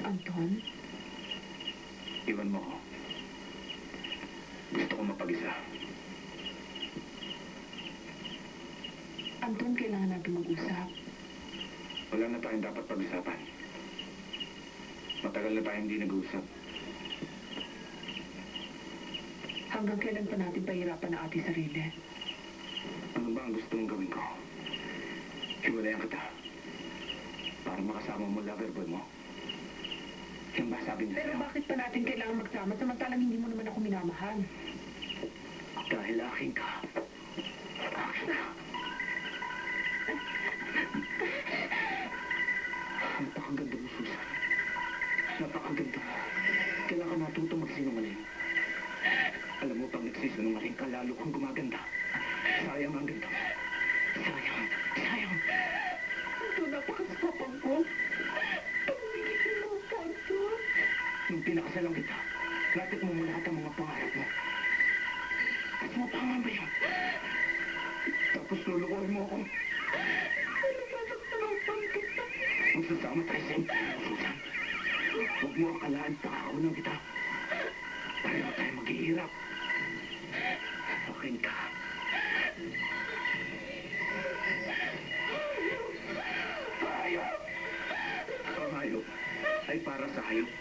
Anton? Iwan mo ko. Gusto ko mapag-isa. Anton, kailangan natin mag-usap. Wala na tayong dapat pag-usapan. Matagal na tayong hindi nag-uusap. Hanggang kailan pa natin pahirapan ang ating sarili? Ano ba ang gusto mong gawin ko? Hiwalayan kita. Para makasama mo lover boy mo. Yan ba sabi niya Pero sa'yo? bakit pa natin kailangan magsama samantalang hindi mo naman ako minamahal? Dahil akin ka. Akin ka. Napakaganda mo, Susan. Napakaganda. Kailangan matuto magsinungaling. Alam mo, pag nagsisinungaling ka, lalo kang gumaganda. Sayang ang ganda Nung pinakasalang kita, natik mo mo lahat ang mga pangarap mo. At mapama ba yun? Tapos lulukoy mo ako. Masasarapan kita. Magsasama tayo sa Susan. Huwag mo akalaan pakakaunang kita. Pareho tayo maghihirap. Akin ka. Hayop. Ang hayop ay para sa hayop.